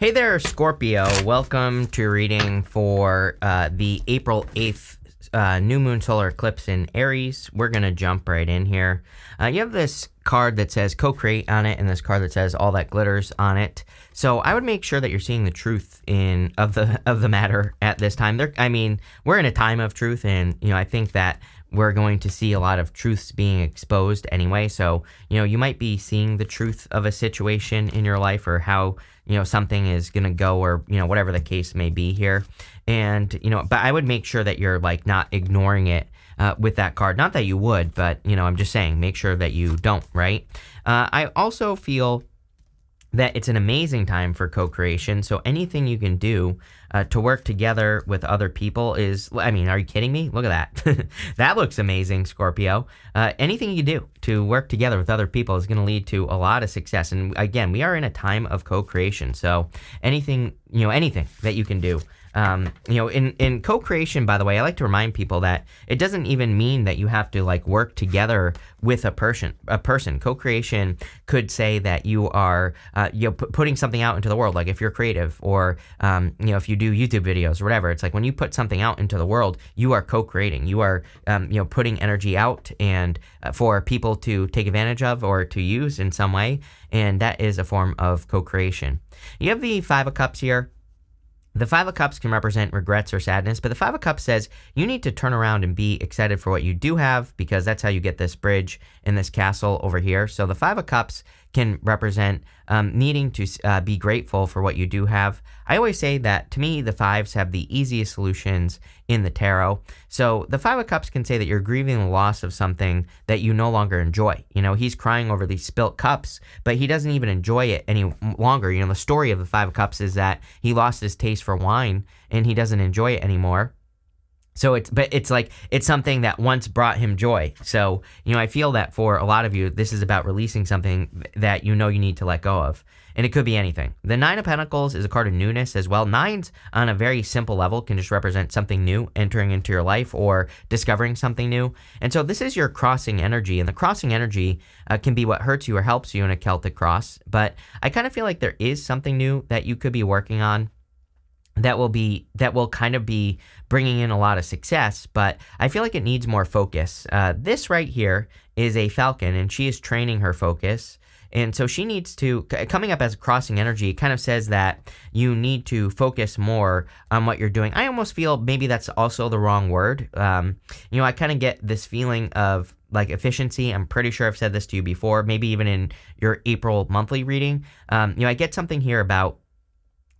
Hey there, Scorpio. Welcome to reading for uh, the April 8th uh, new moon solar eclipse in Aries. We're going to jump right in here. Uh, you have this card that says co create on it, and this card that says all that glitters on it. So I would make sure that you're seeing the truth in of the of the matter at this time. There, I mean, we're in a time of truth, and you know, I think that we're going to see a lot of truths being exposed anyway. So, you know, you might be seeing the truth of a situation in your life or how, you know, something is going to go or, you know, whatever the case may be here. And, you know, but I would make sure that you're like not ignoring it uh, with that card. Not that you would, but, you know, I'm just saying make sure that you don't, right? Uh, I also feel that it's an amazing time for co-creation. So anything you can do uh, to work together with other people is, I mean, are you kidding me? Look at that. that looks amazing, Scorpio. Uh, anything you do to work together with other people is going to lead to a lot of success. And again, we are in a time of co-creation. So anything, you know, anything that you can do um, you know, in, in co-creation, by the way, I like to remind people that it doesn't even mean that you have to like work together with a person. A person. Co-creation could say that you are, uh, you know, putting something out into the world. Like if you're creative, or um, you know, if you do YouTube videos or whatever, it's like when you put something out into the world, you are co-creating. You are, um, you know, putting energy out and uh, for people to take advantage of or to use in some way, and that is a form of co-creation. You have the Five of Cups here. The Five of Cups can represent regrets or sadness, but the Five of Cups says you need to turn around and be excited for what you do have because that's how you get this bridge and this castle over here. So the Five of Cups can represent um, needing to uh, be grateful for what you do have. I always say that to me, the fives have the easiest solutions in the tarot. So the Five of Cups can say that you're grieving the loss of something that you no longer enjoy. You know, he's crying over these spilt cups, but he doesn't even enjoy it any longer. You know, the story of the Five of Cups is that he lost his taste for wine and he doesn't enjoy it anymore. So it's but it's like it's something that once brought him joy. So, you know, I feel that for a lot of you this is about releasing something that you know you need to let go of. And it could be anything. The 9 of pentacles is a card of newness as well. Nines on a very simple level can just represent something new entering into your life or discovering something new. And so this is your crossing energy and the crossing energy uh, can be what hurts you or helps you in a Celtic cross, but I kind of feel like there is something new that you could be working on that will be that will kind of be bringing in a lot of success but i feel like it needs more focus. Uh, this right here is a falcon and she is training her focus and so she needs to coming up as a crossing energy kind of says that you need to focus more on what you're doing. I almost feel maybe that's also the wrong word. Um, you know i kind of get this feeling of like efficiency. I'm pretty sure i've said this to you before maybe even in your april monthly reading. Um, you know i get something here about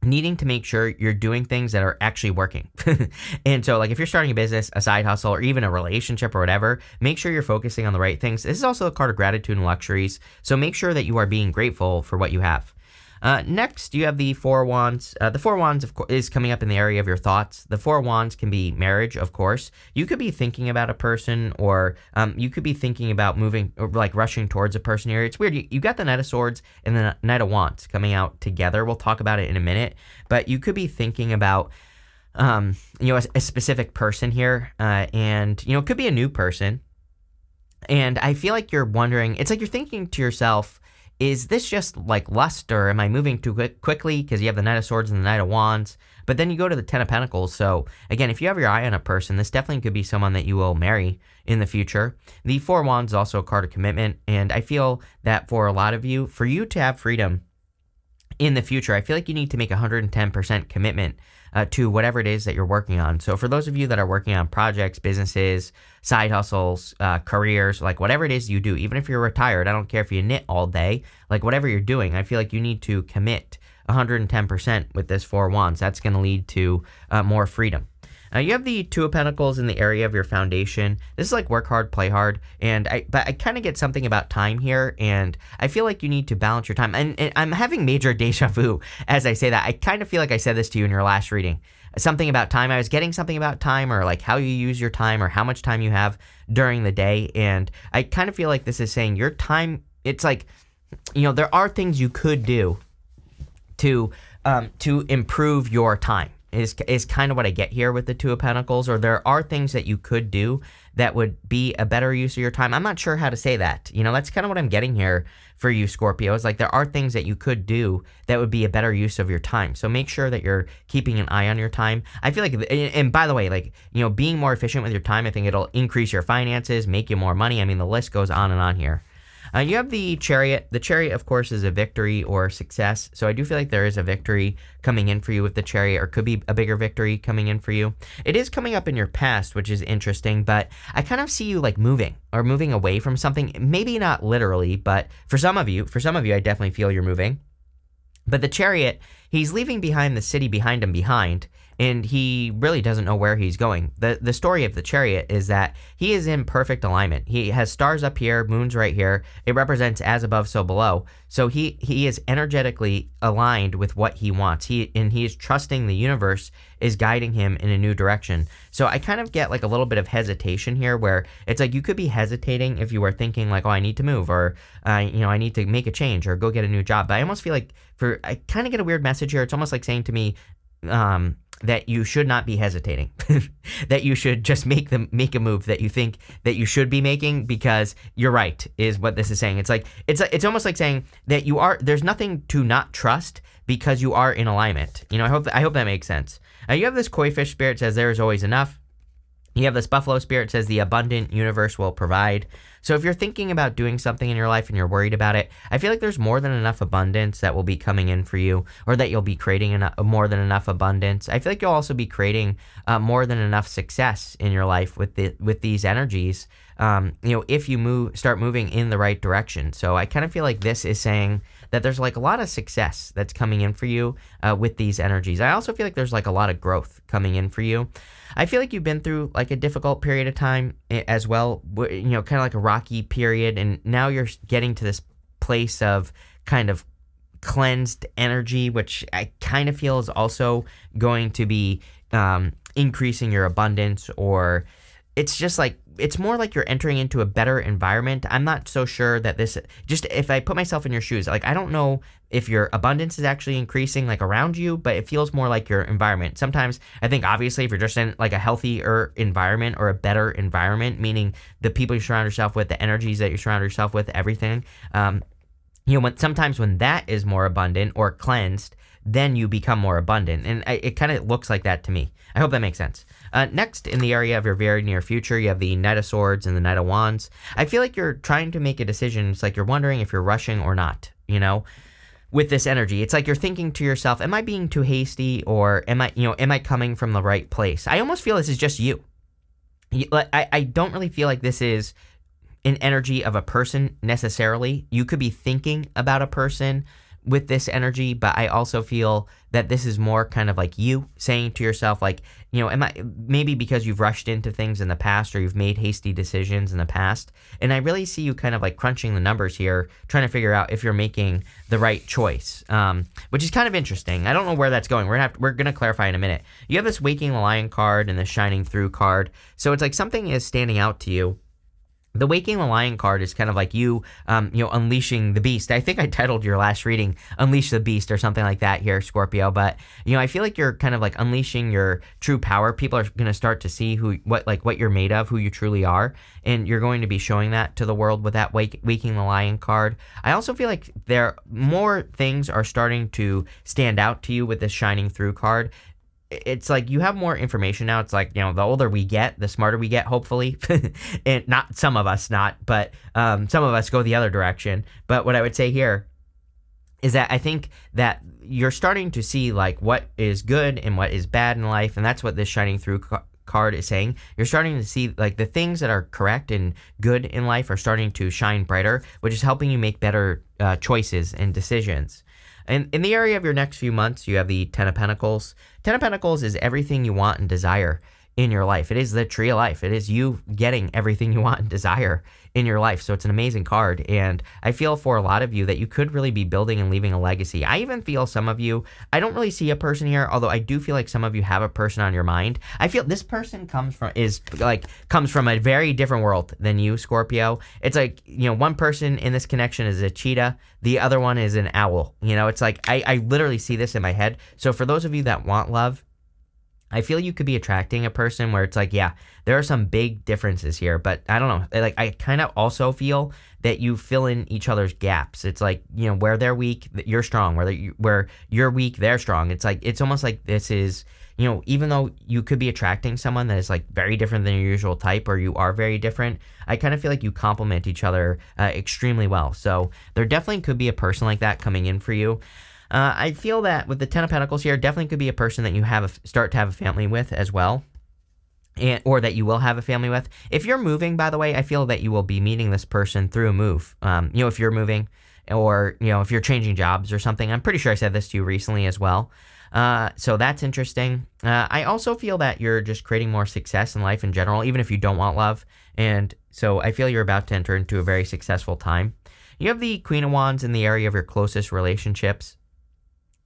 needing to make sure you're doing things that are actually working. and so, like, if you're starting a business, a side hustle, or even a relationship or whatever, make sure you're focusing on the right things. This is also a card of gratitude and luxuries. So, make sure that you are being grateful for what you have. Uh, next, you have the Four Wands. Uh, the Four Wands, of course, is coming up in the area of your thoughts. The Four Wands can be marriage, of course. You could be thinking about a person, or um, you could be thinking about moving, or like rushing towards a person here. It's weird. You, you got the Knight of Swords and the Knight of Wands coming out together. We'll talk about it in a minute. But you could be thinking about um, you know, a, a specific person here, uh, and you know, it could be a new person. And I feel like you're wondering. It's like you're thinking to yourself, is this just like lust or am I moving too quick, quickly because you have the Knight of Swords and the Knight of Wands? But then you go to the Ten of Pentacles. So again, if you have your eye on a person, this definitely could be someone that you will marry in the future. The Four Wands is also a card of commitment. And I feel that for a lot of you, for you to have freedom in the future, I feel like you need to make 110% commitment uh, to whatever it is that you're working on. So for those of you that are working on projects, businesses, side hustles, uh, careers, like whatever it is you do, even if you're retired, I don't care if you knit all day, like whatever you're doing, I feel like you need to commit 110% with this four wands. That's going to lead to uh, more freedom. Uh, you have the Two of Pentacles in the area of your foundation. This is like work hard, play hard, and I but I kind of get something about time here, and I feel like you need to balance your time. And, and I'm having major deja vu as I say that. I kind of feel like I said this to you in your last reading. Something about time. I was getting something about time, or like how you use your time, or how much time you have during the day, and I kind of feel like this is saying your time. It's like, you know, there are things you could do to um, to improve your time is is kind of what I get here with the two of pentacles or there are things that you could do that would be a better use of your time. I'm not sure how to say that. You know, that's kind of what I'm getting here for you Scorpio. Is like there are things that you could do that would be a better use of your time. So make sure that you're keeping an eye on your time. I feel like and by the way, like, you know, being more efficient with your time, I think it'll increase your finances, make you more money. I mean, the list goes on and on here. Uh, you have the chariot. The chariot, of course, is a victory or success. So I do feel like there is a victory coming in for you with the chariot, or could be a bigger victory coming in for you. It is coming up in your past, which is interesting, but I kind of see you like moving or moving away from something. Maybe not literally, but for some of you, for some of you, I definitely feel you're moving. But the chariot, he's leaving behind the city behind him behind, and he really doesn't know where he's going. The the story of the chariot is that he is in perfect alignment. He has stars up here, moons right here. It represents as above so below. So he he is energetically aligned with what he wants. He and he is trusting the universe is guiding him in a new direction. So I kind of get like a little bit of hesitation here where it's like you could be hesitating if you were thinking like, "Oh, I need to move," or uh, you know, "I need to make a change," or "Go get a new job." But I almost feel like for I kind of get a weird message here. It's almost like saying to me, um, that you should not be hesitating. That you should just make them make a move that you think that you should be making because you're right is what this is saying. It's like it's it's almost like saying that you are there's nothing to not trust because you are in alignment. You know i hope i hope that makes sense. Uh, you have this koi fish spirit says there is always enough. You have this buffalo spirit says the abundant universe will provide so if you're thinking about doing something in your life and you're worried about it, I feel like there's more than enough abundance that will be coming in for you, or that you'll be creating more than enough abundance. I feel like you'll also be creating uh, more than enough success in your life with the with these energies. Um, you know, if you move, start moving in the right direction. So I kind of feel like this is saying that there's like a lot of success that's coming in for you uh, with these energies. I also feel like there's like a lot of growth coming in for you. I feel like you've been through like a difficult period of time eh, as well, you know, kind of like a rocky period, and now you're getting to this place of kind of cleansed energy, which I kind of feel is also going to be um, increasing your abundance or it's just like it's more like you're entering into a better environment. I'm not so sure that this just if I put myself in your shoes, like I don't know if your abundance is actually increasing like around you, but it feels more like your environment. Sometimes I think obviously if you're just in like a healthier environment or a better environment, meaning the people you surround yourself with, the energies that you surround yourself with, everything, um, you know, when sometimes when that is more abundant or cleansed, then you become more abundant. And it kind of looks like that to me. I hope that makes sense. Uh, next, in the area of your very near future, you have the Knight of Swords and the Knight of Wands. I feel like you're trying to make a decision. It's like you're wondering if you're rushing or not, you know? With this energy, it's like you're thinking to yourself, am I being too hasty or am I, you know, am I coming from the right place? I almost feel this is just you. I, I don't really feel like this is an energy of a person necessarily. You could be thinking about a person with this energy, but I also feel that this is more kind of like you saying to yourself, like, you know, am I maybe because you've rushed into things in the past or you've made hasty decisions in the past. And I really see you kind of like crunching the numbers here, trying to figure out if you're making the right choice, um, which is kind of interesting. I don't know where that's going. We're gonna have to, we're gonna clarify in a minute. You have this waking lion card and the shining through card, so it's like something is standing out to you the Waking the Lion card is kind of like you, um, you know, unleashing the beast. I think I titled your last reading "Unleash the Beast" or something like that here, Scorpio. But you know, I feel like you're kind of like unleashing your true power. People are going to start to see who, what, like what you're made of, who you truly are, and you're going to be showing that to the world with that wake, Waking the Lion card. I also feel like there more things are starting to stand out to you with this Shining Through card it's like you have more information now. It's like, you know, the older we get, the smarter we get, hopefully. and not some of us, not, but um, some of us go the other direction. But what I would say here is that I think that you're starting to see like what is good and what is bad in life. And that's what this shining through ca- card is saying. You're starting to see like the things that are correct and good in life are starting to shine brighter, which is helping you make better uh, choices and decisions. And in the area of your next few months, you have the Ten of Pentacles. Ten of Pentacles is everything you want and desire in your life. It is the tree of life. It is you getting everything you want and desire in your life. So it's an amazing card. And I feel for a lot of you that you could really be building and leaving a legacy. I even feel some of you, I don't really see a person here, although I do feel like some of you have a person on your mind. I feel this person comes from, is like, comes from a very different world than you, Scorpio. It's like, you know, one person in this connection is a cheetah, the other one is an owl. You know, it's like, I, I literally see this in my head. So for those of you that want love, I feel you could be attracting a person where it's like, yeah, there are some big differences here, but I don't know. Like, I kind of also feel that you fill in each other's gaps. It's like, you know, where they're weak, you're strong. Where you, where you're weak, they're strong. It's like it's almost like this is, you know, even though you could be attracting someone that is like very different than your usual type, or you are very different. I kind of feel like you complement each other uh, extremely well. So there definitely could be a person like that coming in for you. Uh, I feel that with the Ten of Pentacles here, definitely could be a person that you have a, start to have a family with as well. And, or that you will have a family with. If you're moving, by the way, I feel that you will be meeting this person through a move. Um, you know, if you're moving, or you know, if you're changing jobs or something. I'm pretty sure I said this to you recently as well. Uh, so that's interesting. Uh, I also feel that you're just creating more success in life in general, even if you don't want love. And so I feel you're about to enter into a very successful time. You have the Queen of Wands in the area of your closest relationships.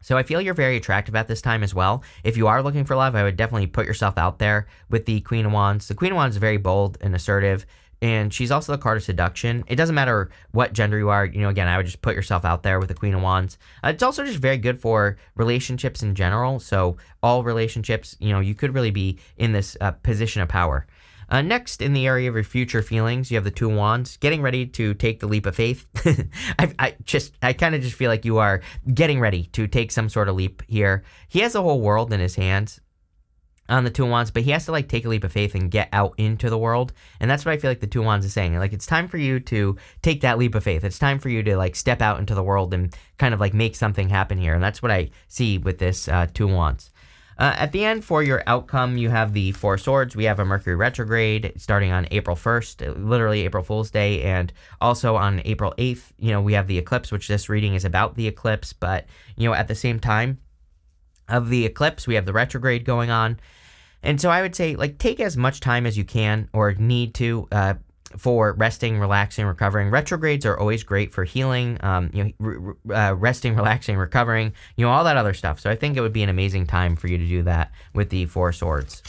So I feel you're very attractive at this time as well. If you are looking for love, I would definitely put yourself out there with the Queen of Wands. The Queen of Wands is very bold and assertive, and she's also the card of seduction. It doesn't matter what gender you are. You know, again, I would just put yourself out there with the Queen of Wands. Uh, it's also just very good for relationships in general. So all relationships, you know, you could really be in this uh, position of power. Uh, next, in the area of your future feelings, you have the two wands, getting ready to take the leap of faith. I, I just, I kind of just feel like you are getting ready to take some sort of leap here. He has the whole world in his hands on the two wands, but he has to like take a leap of faith and get out into the world. And that's what I feel like the two wands is saying. Like it's time for you to take that leap of faith. It's time for you to like step out into the world and kind of like make something happen here. And that's what I see with this uh, two wands. Uh, at the end, for your outcome, you have the Four Swords. We have a Mercury retrograde starting on April 1st, literally April Fool's Day, and also on April 8th, you know, we have the eclipse, which this reading is about the eclipse, but, you know, at the same time of the eclipse, we have the retrograde going on. And so I would say, like, take as much time as you can or need to uh, for resting, relaxing, recovering. Retrogrades are always great for healing, um, you know, uh, resting, relaxing, recovering, you know, all that other stuff. So I think it would be an amazing time for you to do that with the Four Swords.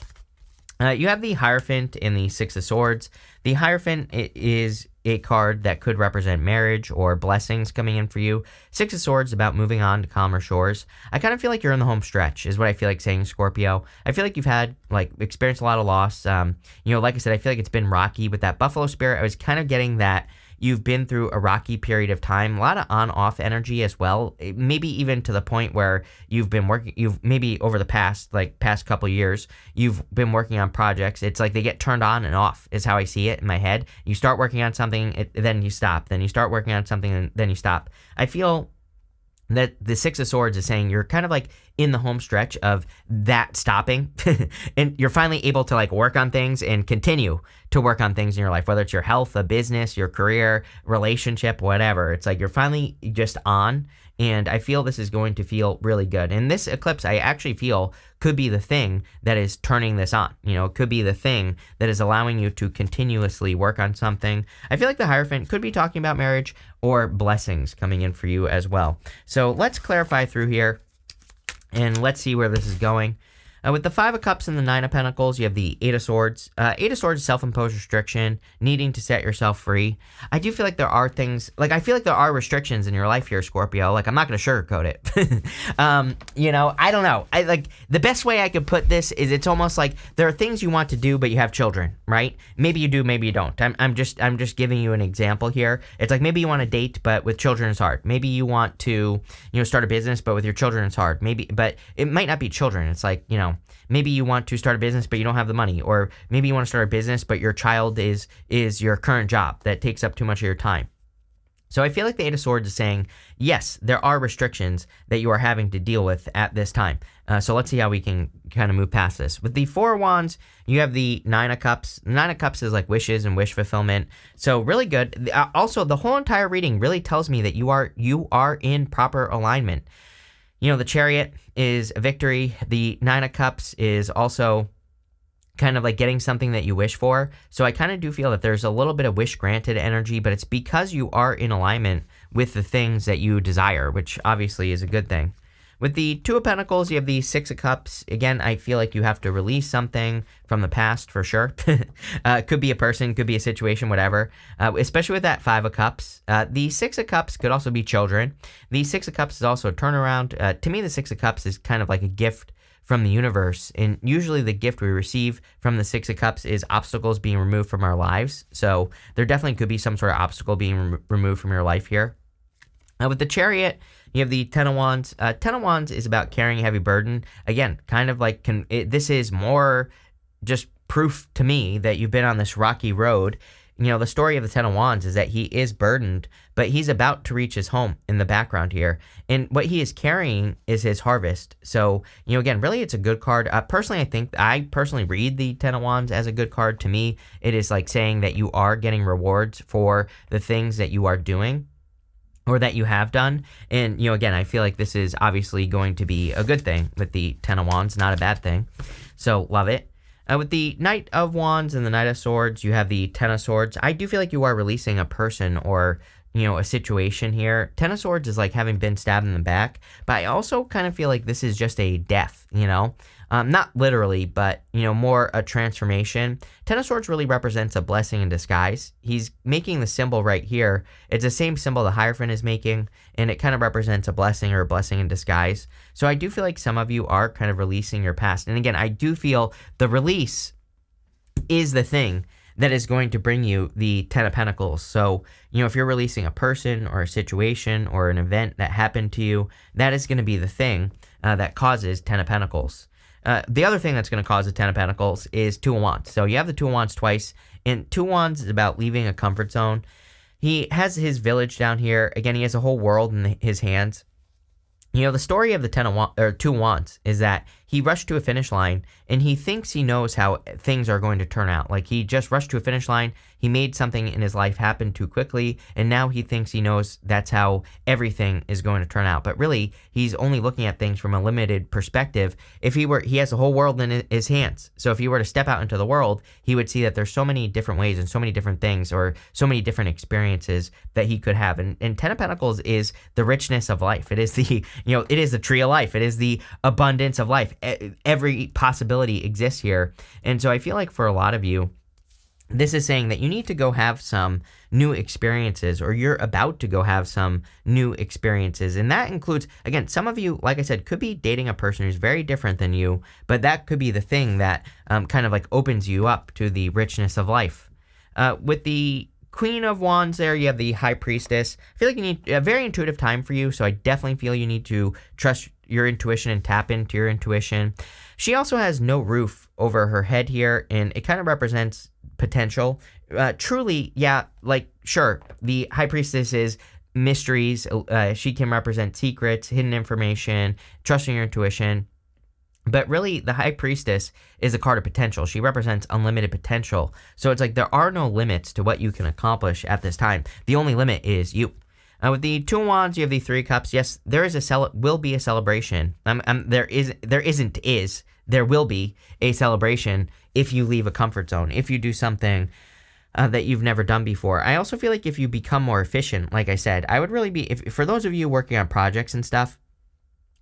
Uh, you have the Hierophant in the Six of Swords. The Hierophant is a card that could represent marriage or blessings coming in for you. Six of Swords about moving on to calmer shores. I kind of feel like you're in the home stretch, is what I feel like saying, Scorpio. I feel like you've had, like, experienced a lot of loss. Um, you know, like I said, I feel like it's been rocky with that Buffalo Spirit. I was kind of getting that You've been through a rocky period of time, a lot of on off energy as well. Eh, maybe even to the point where you've been working, you've maybe over the past, like past couple years, you've been working on projects. It's like they get turned on and off, is how I see it in my head. You start working on something, it, then you stop. Then you start working on something, and then you stop. I feel that the Six of Swords is saying you're kind of like in the home stretch of that stopping and you're finally able to like work on things and continue to work on things in your life, whether it's your health, a business, your career, relationship, whatever. It's like you're finally just on and I feel this is going to feel really good. And this eclipse, I actually feel could be the thing that is turning this on. You know, it could be the thing that is allowing you to continuously work on something. I feel like the Hierophant could be talking about marriage or blessings coming in for you as well. So let's clarify through here and let's see where this is going. Uh, with the Five of Cups and the Nine of Pentacles, you have the Eight of Swords. Uh, Eight of Swords is self-imposed restriction, needing to set yourself free. I do feel like there are things, like I feel like there are restrictions in your life here, Scorpio. Like I'm not going to sugarcoat it. um, you know, I don't know. I like the best way I could put this is it's almost like there are things you want to do, but you have children, right? Maybe you do, maybe you don't. I'm, I'm just I'm just giving you an example here. It's like maybe you want to date, but with children it's hard. Maybe you want to, you know, start a business, but with your children it's hard. Maybe, but it might not be children. It's like you know maybe you want to start a business but you don't have the money or maybe you want to start a business but your child is is your current job that takes up too much of your time so I feel like the Eight of Swords is saying, yes, there are restrictions that you are having to deal with at this time. Uh, so let's see how we can kind of move past this. With the Four of Wands, you have the Nine of Cups. Nine of Cups is like wishes and wish fulfillment. So really good. Uh, also, the whole entire reading really tells me that you are you are in proper alignment. You know, the chariot is a victory. The nine of cups is also kind of like getting something that you wish for. So I kind of do feel that there's a little bit of wish granted energy, but it's because you are in alignment with the things that you desire, which obviously is a good thing. With the Two of Pentacles, you have the Six of Cups. Again, I feel like you have to release something from the past for sure. uh, could be a person, could be a situation, whatever. Uh, especially with that Five of Cups. Uh, the Six of Cups could also be children. The Six of Cups is also a turnaround. Uh, to me, the Six of Cups is kind of like a gift from the universe. And usually the gift we receive from the Six of Cups is obstacles being removed from our lives. So there definitely could be some sort of obstacle being rem- removed from your life here. Uh, with the Chariot, you have the Ten of Wands. Uh, Ten of Wands is about carrying a heavy burden. Again, kind of like can, it, this is more just proof to me that you've been on this rocky road. You know, the story of the Ten of Wands is that he is burdened, but he's about to reach his home in the background here. And what he is carrying is his harvest. So, you know, again, really it's a good card. Uh, personally, I think I personally read the Ten of Wands as a good card. To me, it is like saying that you are getting rewards for the things that you are doing or that you have done. And, you know, again, I feel like this is obviously going to be a good thing with the Ten of Wands, not a bad thing. So, love it. Uh, with the Knight of Wands and the Knight of Swords, you have the Ten of Swords. I do feel like you are releasing a person or, you know, a situation here. Ten of Swords is like having been stabbed in the back, but I also kind of feel like this is just a death, you know? Um, not literally, but you know, more a transformation. Ten of Swords really represents a blessing in disguise. He's making the symbol right here. It's the same symbol the Hierophant is making, and it kind of represents a blessing or a blessing in disguise. So I do feel like some of you are kind of releasing your past. And again, I do feel the release is the thing that is going to bring you the Ten of Pentacles. So, you know, if you're releasing a person or a situation or an event that happened to you, that is going to be the thing uh, that causes Ten of Pentacles. Uh, the other thing that's going to cause a Ten of Pentacles is Two of Wands. So you have the Two of Wands twice, and Two of Wands is about leaving a comfort zone. He has his village down here. Again, he has a whole world in his hands. You know, the story of the Ten of Wands, or Two of Wands is that he rushed to a finish line and he thinks he knows how things are going to turn out. Like he just rushed to a finish line, he made something in his life happen too quickly, and now he thinks he knows that's how everything is going to turn out. But really, he's only looking at things from a limited perspective. If he were, he has the whole world in his hands. So if he were to step out into the world, he would see that there's so many different ways and so many different things or so many different experiences that he could have. And, and Ten of Pentacles is the richness of life. It is the, you know, it is the tree of life. It is the abundance of life. Every possibility exists here. And so I feel like for a lot of you, this is saying that you need to go have some new experiences or you're about to go have some new experiences. And that includes again some of you like i said could be dating a person who's very different than you but that could be the thing that um, kind of like opens you up to the richness of life. Uh, with the queen of wands there you have the high priestess. I feel like you need a very intuitive time for you so i definitely feel you need to trust your intuition and tap into your intuition. She also has no roof over her head here and it kind of represents potential. Uh, truly, yeah, like sure, the high priestess is mysteries. Uh, she can represent secrets, hidden information, trusting your intuition. But really, the high priestess is a card of potential. She represents unlimited potential. So it's like there are no limits to what you can accomplish at this time. The only limit is you. Uh, with the two wands, you have the three cups. Yes, there is a cel- will be a celebration. Um, um, there is there isn't is there will be a celebration if you leave a comfort zone, if you do something uh, that you've never done before. I also feel like if you become more efficient, like I said, I would really be, if for those of you working on projects and stuff,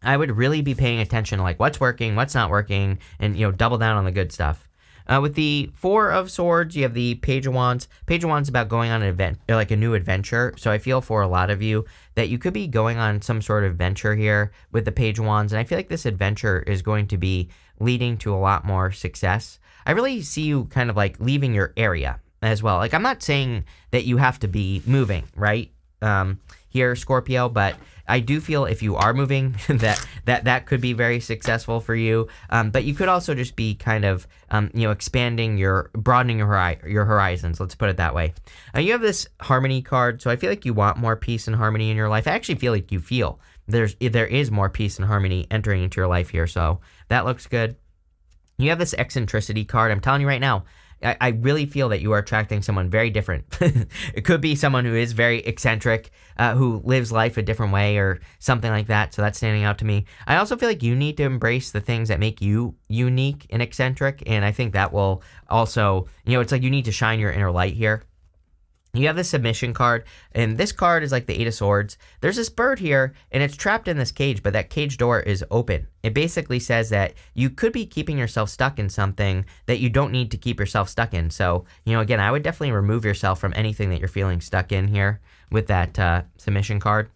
I would really be paying attention to like what's working, what's not working, and you know, double down on the good stuff. Uh, with the Four of Swords, you have the Page of Wands. Page of Wands about going on an event, like a new adventure. So I feel for a lot of you that you could be going on some sort of venture here with the Page of Wands. And I feel like this adventure is going to be leading to a lot more success. I really see you kind of like leaving your area as well. Like, I'm not saying that you have to be moving, right? Um, here, Scorpio, but I do feel if you are moving, that that that could be very successful for you. Um, but you could also just be kind of, um, you know, expanding your, broadening your hori- your horizons. Let's put it that way. Uh, you have this harmony card, so I feel like you want more peace and harmony in your life. I actually feel like you feel there's there is more peace and harmony entering into your life here, so that looks good. You have this eccentricity card. I'm telling you right now, I, I really feel that you are attracting someone very different. it could be someone who is very eccentric, uh, who lives life a different way or something like that. So that's standing out to me. I also feel like you need to embrace the things that make you unique and eccentric. And I think that will also, you know, it's like you need to shine your inner light here. You have the submission card, and this card is like the Eight of Swords. There's this bird here, and it's trapped in this cage, but that cage door is open. It basically says that you could be keeping yourself stuck in something that you don't need to keep yourself stuck in. So, you know, again, I would definitely remove yourself from anything that you're feeling stuck in here with that uh, submission card.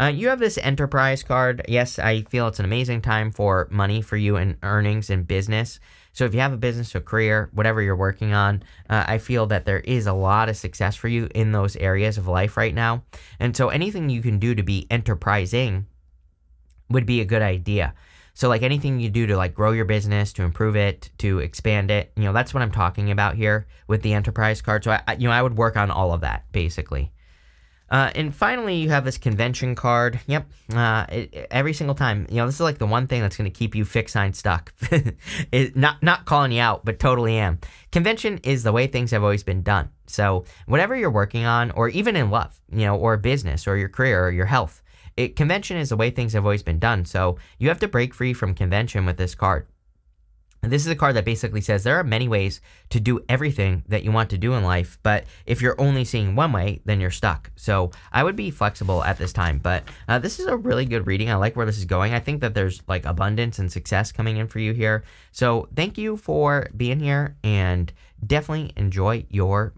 Uh, you have this enterprise card. Yes, I feel it's an amazing time for money for you and earnings and business. So if you have a business or career, whatever you're working on, uh, I feel that there is a lot of success for you in those areas of life right now. And so anything you can do to be enterprising would be a good idea. So like anything you do to like grow your business, to improve it, to expand it, you know, that's what I'm talking about here with the enterprise card. So I, you know, I would work on all of that basically. Uh, and finally, you have this convention card. Yep. Uh, it, every single time, you know, this is like the one thing that's going to keep you fixed sign stuck. it, not not calling you out, but totally am. Convention is the way things have always been done. So whatever you're working on, or even in love, you know, or business, or your career, or your health, it, convention is the way things have always been done. So you have to break free from convention with this card. And this is a card that basically says there are many ways to do everything that you want to do in life, but if you're only seeing one way, then you're stuck. So I would be flexible at this time, but uh, this is a really good reading. I like where this is going. I think that there's like abundance and success coming in for you here. So thank you for being here and definitely enjoy your